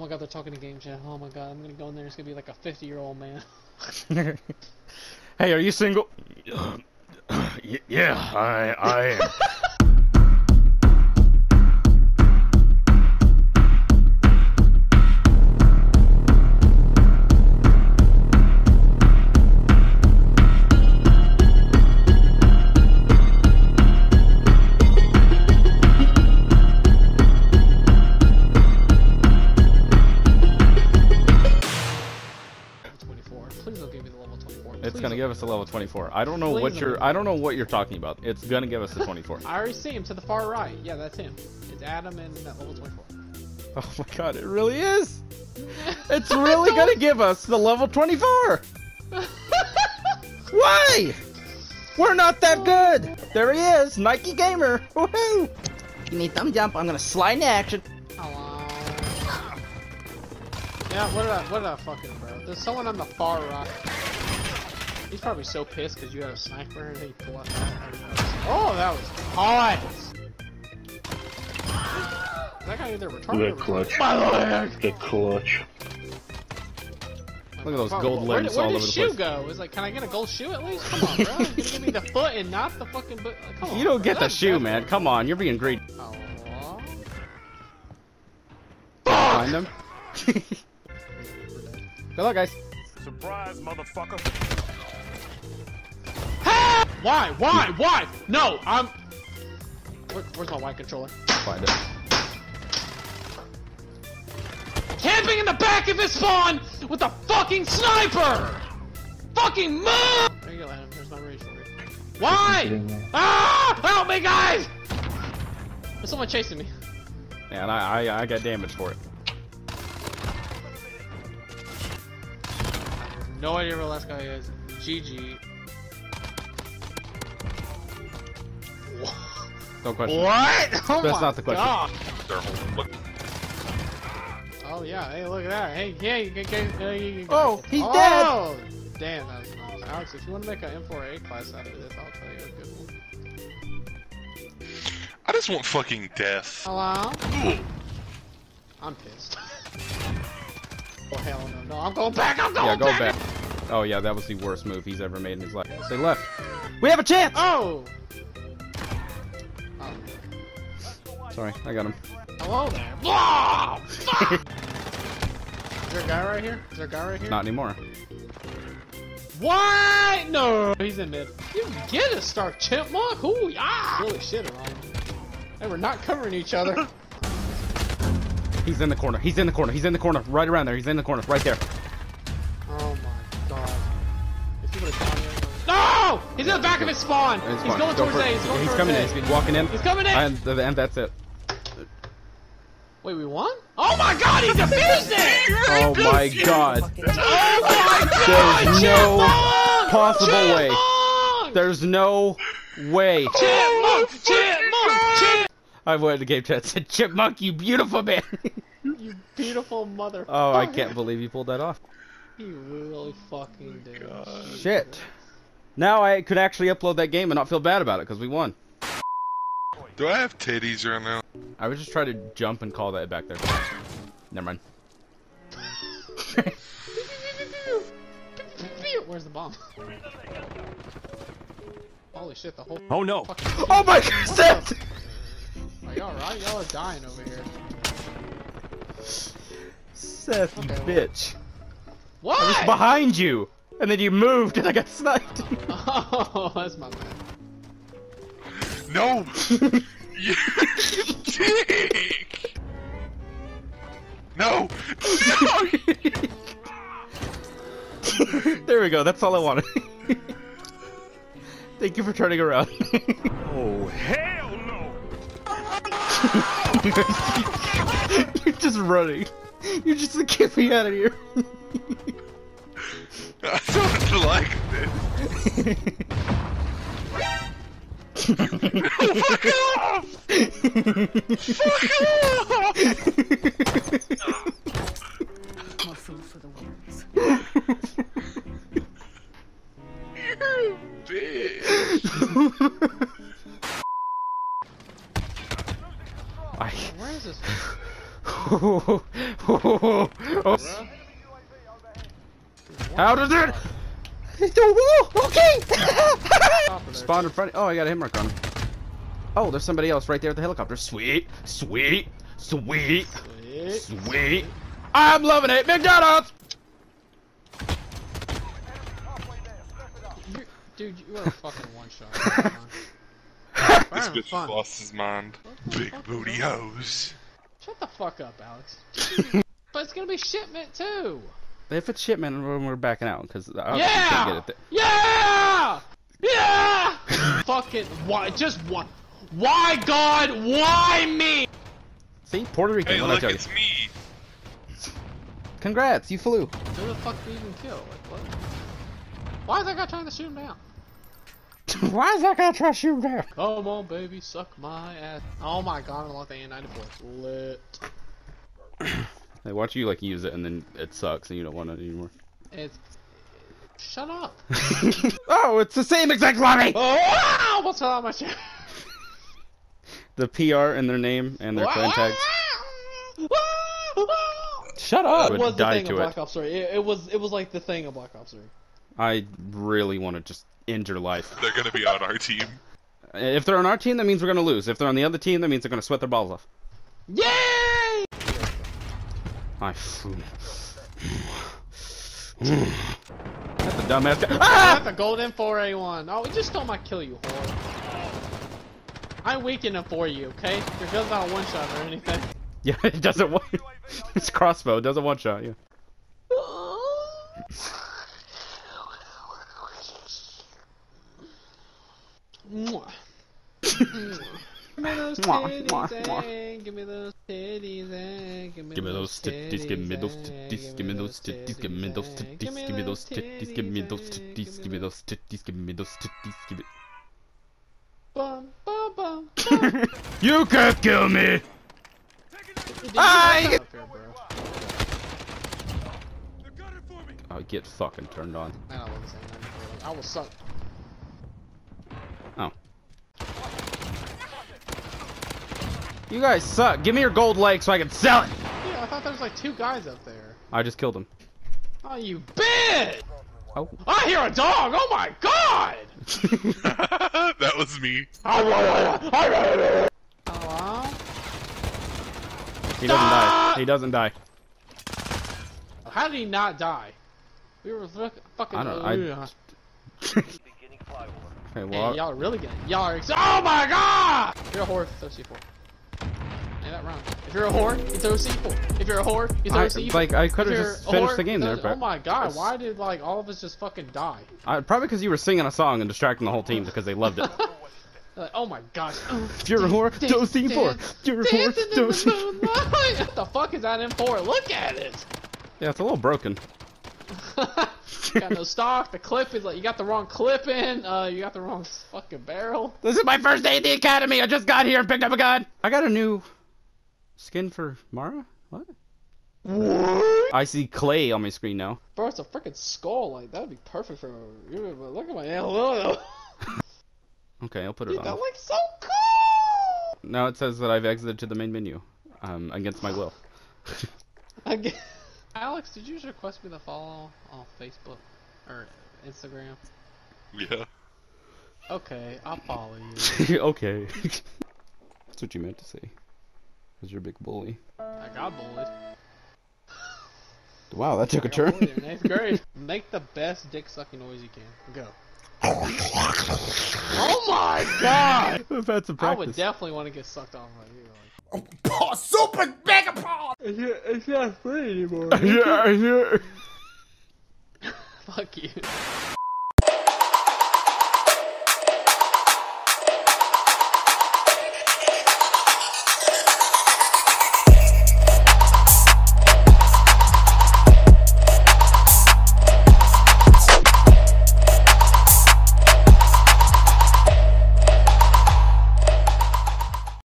Oh my god, they're talking to game chat. Oh my god, I'm gonna go in there. It's gonna be like a 50 year old man. hey, are you single? Yeah, I I am. us a level 24. I don't know Please what you're. I don't know what you're talking about. It's gonna give us a 24. I already see him to the far right. Yeah, that's him. It's Adam and that level 24. oh my god, it really is. It's really gonna give us the level 24. Why? We're not that good. There he is, Nike Gamer. Woohoo! Give me a thumb jump. I'm gonna slide into action. Hello. Yeah, what did I, what did I fucking, bro? There's someone on the far right. He's probably so pissed because you had a sniper and he pulled out. Oh, that was hot! Is that guy either retarded The clutch. My leg! The clutch. Look at those Fuck, gold where, limbs where all did over the shoe go? It's like, can I get a gold shoe at least? Come on, bro. You're gonna give me the foot and not the fucking boot. Come on. You don't bro. get the That's shoe, bad. man. Come on, you're being greedy. Aw. Find them. Good luck, guys. Surprise, motherfucker. Why? Why? Why? No, I'm. Where, where's my white controller? Find it. Camping in the back of his spawn with a fucking sniper! Fucking move! There you go, Adam. There's my rage for you. Why? Ah! Help me, guys! There's someone chasing me. And I, I, I got damage for it. No idea where the last guy is. GG. Don't question. What? Oh That's my not the question. God. They're holding. Look, Oh yeah, hey, look at that. Hey, yeah, you can get. Uh, you, you Oh, he's oh, Damn, that was nice. Alex, if you want to make an M4A class out of this, I'll tell you a good one. I just want fucking death. Hello? I'm pissed. oh hell no, no, I'm going back, I'm going Yeah, go back! back. Oh yeah, that was the worst move he's ever made in his life. They left. We have a chance! Oh. Sorry, I got him. Hello there. Oh, fuck! Is there a guy right here? Is there a guy right here? Not anymore. What? No, he's in mid. You get a star chipmunk? Ooh, ah! Really shit on him. They were not covering each other. He's in the corner. He's in the corner. He's in the corner. Right around there. He's in the corner. Right there. Oh my god. If he would've gone in- No! He's in the back of his spawn! He's going Go towards for A. He's going He's towards coming A. in. He's walking in. He's coming in! And, and that's it. Wait, we won? Oh my god, he defused it! Oh my god. Oh my god! There's no Chipmunk! possible way. There's no way. Chipmunk! Chipmunk! Chip! I went to the game chat and said, Chipmunk, you beautiful man. You beautiful mother. oh, I can't believe you pulled that off. You really fucking did. Shit. Now I could actually upload that game and not feel bad about it because we won. Do I have titties right now? I was just trying to jump and call that back there. Never mind. Where's the bomb? Holy shit, the whole Oh no. Oh my god, Seth! Are y'all right? Y'all are dying over here. Seth, you Okay, well. bitch. What? I was behind you! And then you moved and I got sniped. Oh, that's my bad. No! you dick! No! No! there we go, that's all I wanted. Thank you for turning around. oh, hell no! You're just running. You're just like, get me out of here. Fuck off! Fuck off! More food for the worms. You bitch. I... Where is this? Oh, oh, oh, oh. How does it? Oh, okay. Spawn in front. Oh, I got a hit mark on him. Oh, there's somebody else right there at the helicopter. Sweet, sweet, sweet, Sweet. sweet. I'm loving it. McDonald's. You- Dude, you are a fucking one shot. We're This bitch fun. lost his mind. Big booty hoes. Shut the fuck up, Alex. but it's gonna be shipment too. If it's shipment, we're, we're backing out because I Yeah! can't get it. There. Yeah! Yeah! Fucking why? Just why? Why God? Why me? See, Puerto Rican. Hey, what I look, tell you. it's me. Congrats, you flew. Who the fuck did you even kill? Like what? Why is that guy trying to shoot him down? Why is that guy trying to shoot him down? Come on, baby, suck my ass. Oh my god, I lost the A94. Lit. They watch you like use it and then it sucks and you don't want it anymore. It's. Shut up. oh, it's the same exact lobby. Oh! What's wrong with my chair? The PR and their name and their clan tags. Shut It up. was would the die thing to of it. Black Ops 3. It, it was it was like the thing of Black Ops 3. I really want to just end your life. They're gonna be on our team. If they're on our team, that means we're gonna lose. If they're on the other team, that means they're gonna sweat their balls off. Yay! I. That's a dumbass guy. I Ah! got the golden 4A1. Oh, we just stole my kill, you whore. I'm weakening for you, okay? Your gun's not a one shot or anything. Yeah, it doesn't want. It's crossbow. It doesn't one shot. Yeah. Mwah. Mwah. Give me those Mwah, titties, mwah, mwah. and give me those titties, and give me, Give me those titties, give me those titties, give me those titties, give me those titties, give me those titties, give me those titties, give me those titties, give me those titties, give me. Bum, bum, bum, bum. You can't kill me. Did you Ah, get you- up here, bro? Oh, get fucking turned on. I don't want to say nothing, bro. I will suck. Oh. You guys suck. Give me your gold leg so I can sell it. Yeah, I thought there was like two guys up there. I just killed him. Oh, you bitch! Oh. I hear a dog! Oh my god! that was me. Oh, Hello? Oh, he doesn't die. He doesn't die. How did he not die? We were look, fucking. I don't- I- Yeah. Okay, Hey, well, y'all are really good. Y'all are. Ex- oh my god! If you're a whore, throw C4. Hey, that round. If you're a whore, you throw C4. If you're a whore, you throw I, C4. like I could have just finished whore, the game there, but Oh my god, why did like all of us just fucking die? I, probably because you were singing a song and distracting the whole team because they loved it. Like, oh my gosh. If you're a whore, Dance, don't sing for. If you're a whore, Dancing in don't the sing. What the fuck is that in for? Look at it. Yeah, it's a little broken. got no stock. The clip is like you got the wrong clip in. Uh, you got the wrong fucking barrel. This is my first day at the academy. I just got here and picked up a gun. I got a new skin for Mara. What? What? I see clay on my screen now. Bro, it's a freaking skull. Like that would be perfect for. you- Look at my hello. Okay, I'll put it Dude, that looks so cool. Now it says that I've exited to the main menu, um, against my will. Again. Alex, did you just request me to follow on Facebook or Instagram? Yeah. Okay, I'll follow you. okay. That's what you meant to say. Cause you're a big bully. I got bullied. Wow, that took a I got turn. bullied in eighth grade. Make the best dick sucking noise you can. Go. oh my god! I've had some I would definitely want to get sucked off by you. Like, oh, Super mega paw! it's not, it's not free anymore. yeah, yeah. Fuck you.